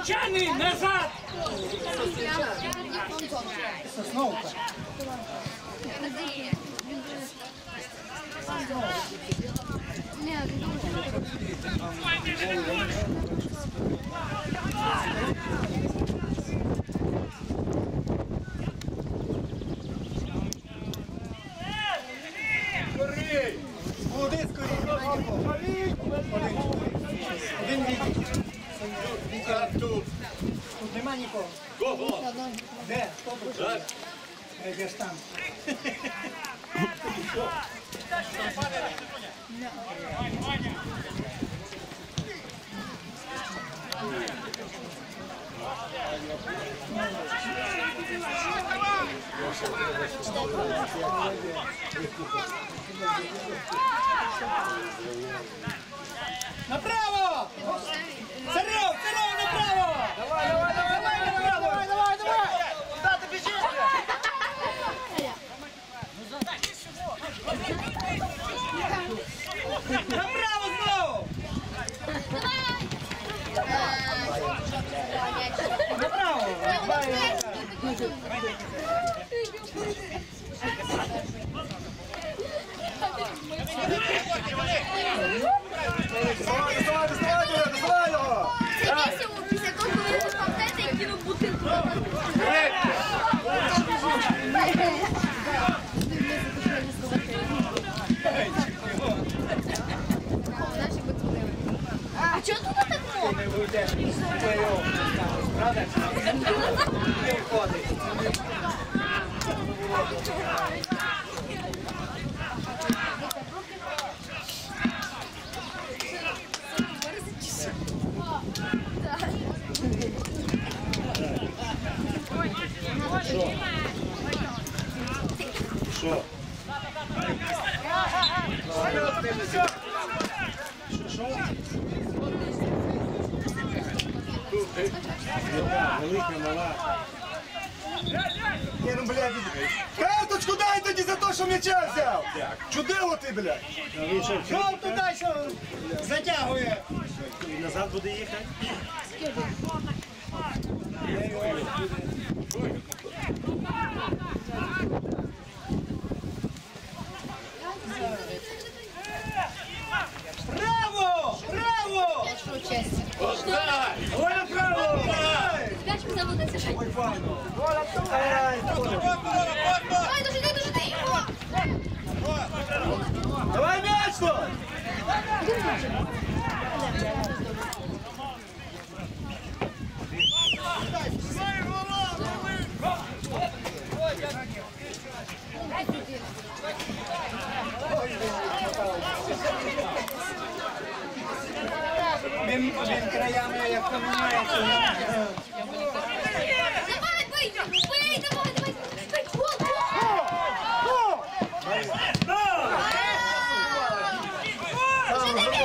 Johnny Nazar. Тут? Де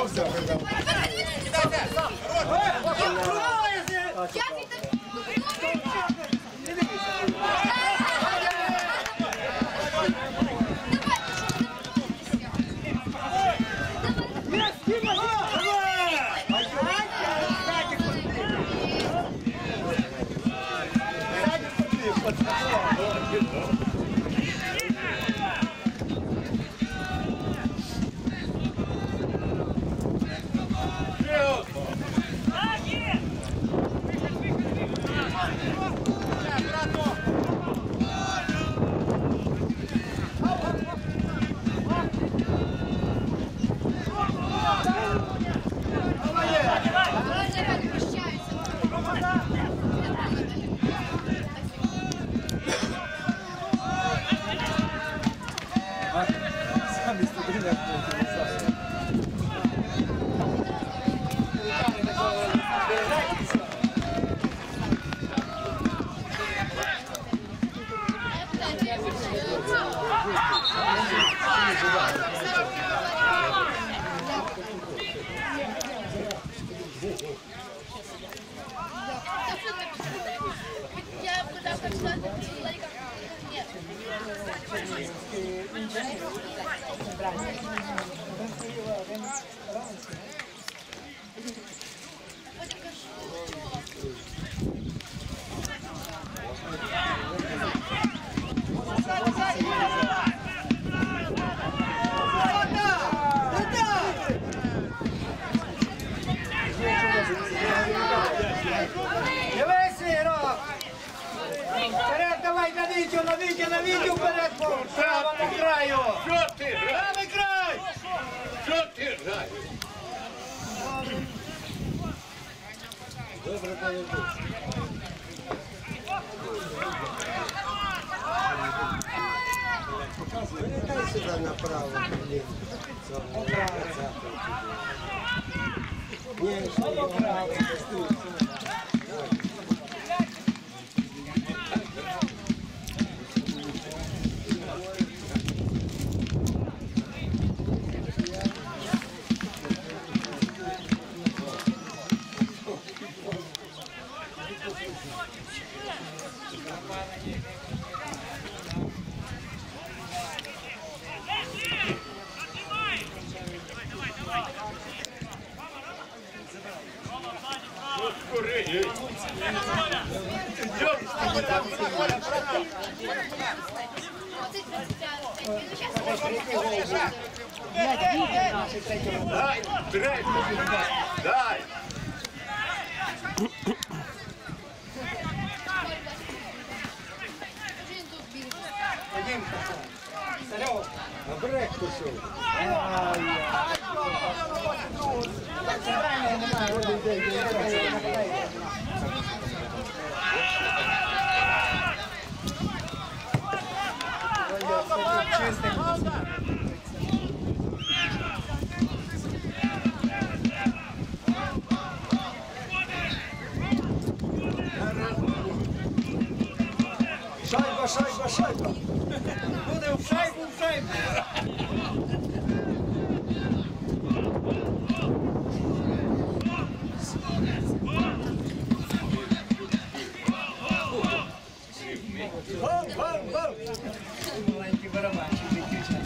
вернувся. Я Віктор. Самі Ходім, брек пішов. Шайба, шайба, шайба. Буде в шайбу, в шайбу. Гол, гол, гол. Маленький барабанчик виключай.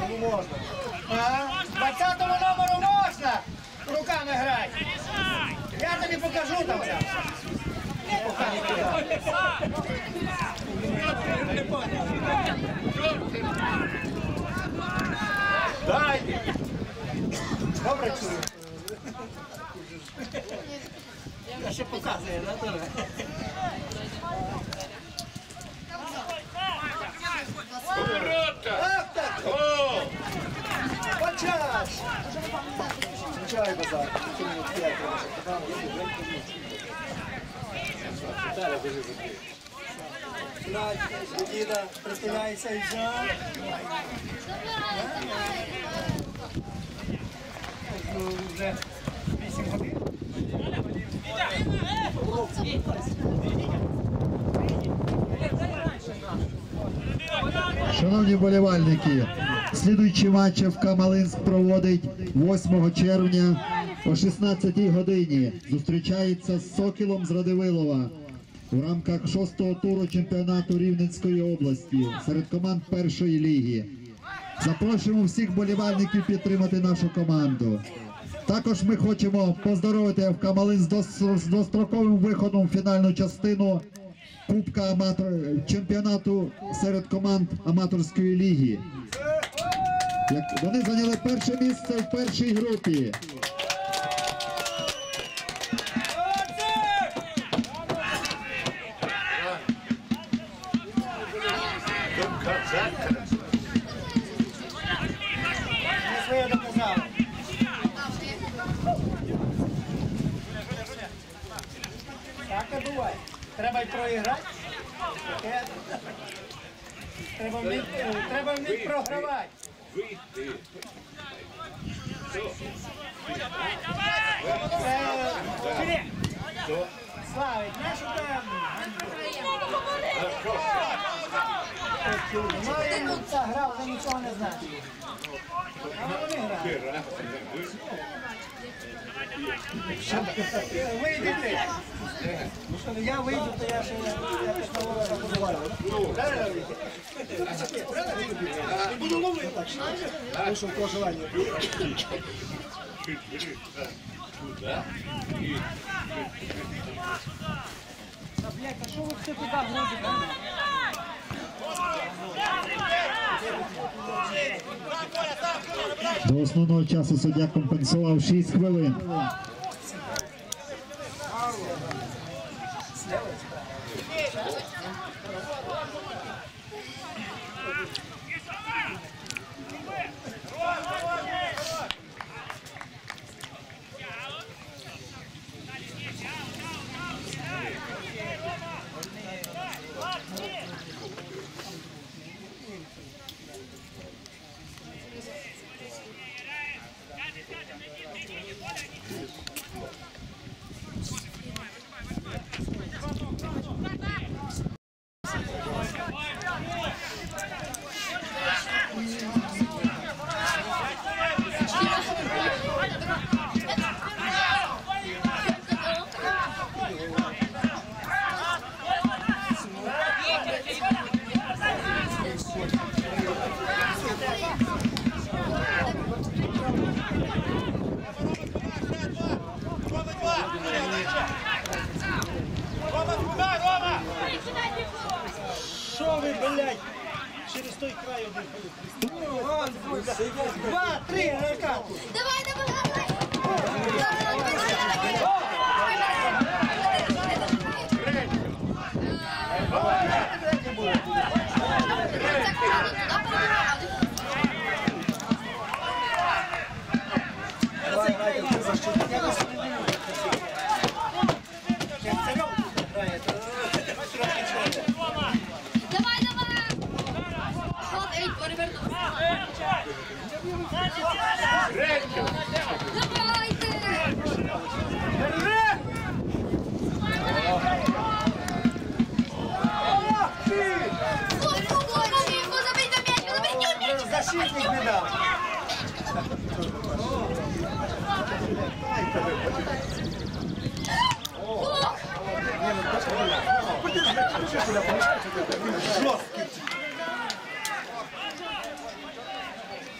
Кому можна? А? 20 номеру можна руками грати. Я тобі покажу там. зараз. Поки не кидаю. Дай. Добре чую. Я ще показує, да, добре? Ворота. Так, так, О. почаш. Включай базар. Ще минут п'ять треба, щоб там Сідай, діда, Ну, 8 годин. Шановні вболівальники, слідуючі матчі ФК Малинськ проводить 8 червня о 16 годині. Зустрічається з Сокілом з Радивилова у рамках шостого туру чемпіонату Рівненської області серед команд першої ліги. Запрошуємо всіх болівальників підтримати нашу команду. Також ми хочемо поздоровити ФК Малин з достроковим виходом в фінальну частину Кубка аматор... чемпіонату серед команд аматорської ліги. Як вони зайняли перше місце в першій групі. Проіграти. Треба вміти, треба вміти програвати. Це... Славик, знаєш, що там? Має це грав, вже нічого не знає. А вони грають. Вийдете. Я вийду, то я ще я технолога забудуваю. Буду ловити так. Вийшов по желанню. Та, блядь, а що ви все туди вроді? До основного часу суддя компенсував 6 хвилин.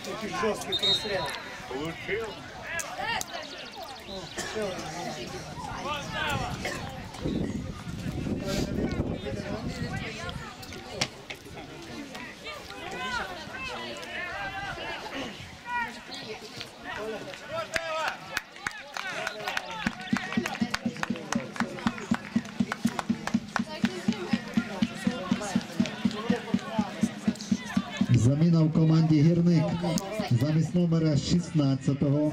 Такий жорсткий простріл. Типа, Получил. Поставила. в команді гірник замість номера 16-го.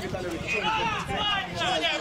Чудя,